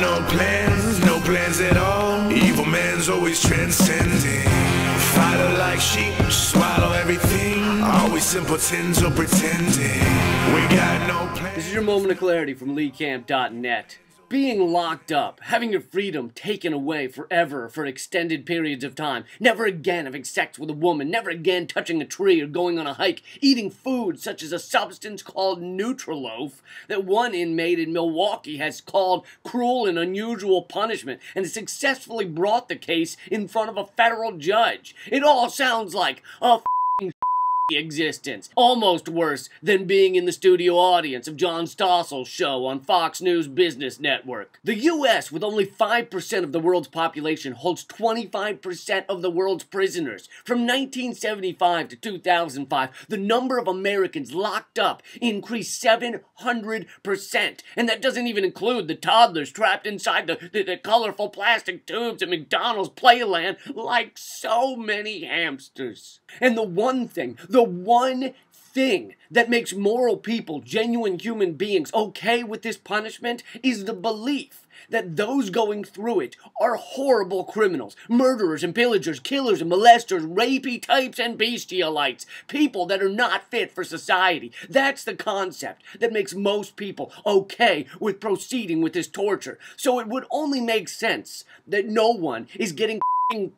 no plans, no plans at all. Evil man's always transcending. Fighter like sheep, swallow everything. Always simpletons or pretending. We got no plans. This is your moment of clarity from LeeCamp.net. Being locked up, having your freedom taken away forever for extended periods of time, never again having sex with a woman, never again touching a tree or going on a hike, eating food such as a substance called Nutriloaf that one inmate in Milwaukee has called cruel and unusual punishment and has successfully brought the case in front of a federal judge. It all sounds like a existence. Almost worse than being in the studio audience of John Stossel's show on Fox News Business Network. The US, with only 5% of the world's population, holds 25% of the world's prisoners. From 1975 to 2005, the number of Americans locked up increased 700%. And that doesn't even include the toddlers trapped inside the, the, the colorful plastic tubes at McDonald's Playland like so many hamsters. And the one thing, the the one thing that makes moral people, genuine human beings, okay with this punishment is the belief that those going through it are horrible criminals, murderers and pillagers, killers and molesters, rapey types and bestialites, people that are not fit for society. That's the concept that makes most people okay with proceeding with this torture. So it would only make sense that no one is getting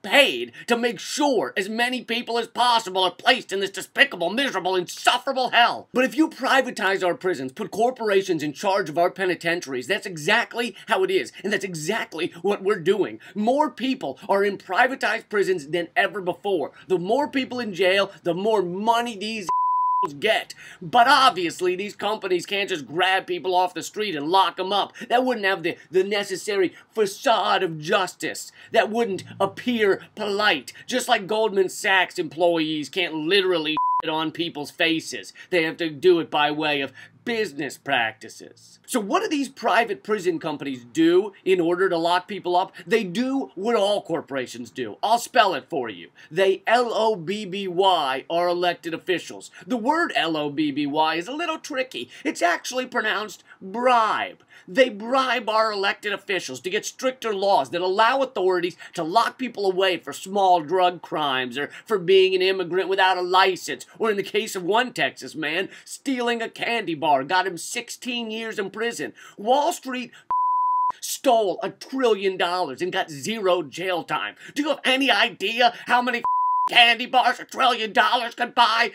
paid to make sure as many people as possible are placed in this despicable, miserable, insufferable hell. But if you privatize our prisons, put corporations in charge of our penitentiaries, that's exactly how it is. And that's exactly what we're doing. More people are in privatized prisons than ever before. The more people in jail, the more money these get. But obviously, these companies can't just grab people off the street and lock them up. That wouldn't have the, the necessary facade of justice. That wouldn't appear polite. Just like Goldman Sachs employees can't literally on people's faces. They have to do it by way of business practices. So what do these private prison companies do in order to lock people up? They do what all corporations do. I'll spell it for you. They L-O-B-B-Y are elected officials. The word L-O-B-B-Y is a little tricky. It's actually pronounced bribe. They bribe our elected officials to get stricter laws that allow authorities to lock people away for small drug crimes or for being an immigrant without a license, or in the case of one Texas man, stealing a candy bar got him 16 years in prison. Wall Street stole a trillion dollars and got zero jail time. Do you have any idea how many candy bars a trillion dollars could buy?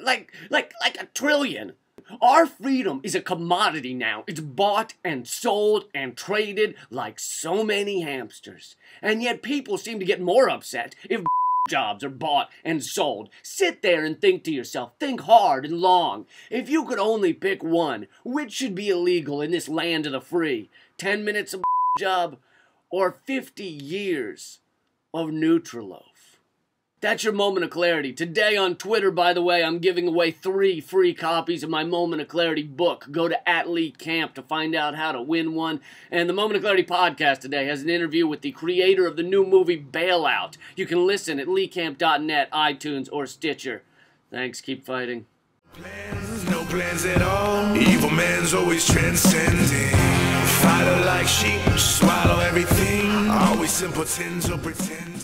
Like, like, like a trillion. Our freedom is a commodity now. It's bought and sold and traded like so many hamsters. And yet people seem to get more upset if jobs are bought and sold. Sit there and think to yourself. Think hard and long. If you could only pick one, which should be illegal in this land of the free? 10 minutes of job or 50 years of Nutriloaf? That's your moment of clarity. Today on Twitter, by the way, I'm giving away three free copies of my Moment of Clarity book. Go to at Lee Camp to find out how to win one. And the Moment of Clarity podcast today has an interview with the creator of the new movie Bailout. You can listen at leecamp.net, iTunes, or Stitcher. Thanks. Keep fighting. Plans, no plans at all. Evil man's always transcending. Fighter like sheep, swallow everything. Always or pretend.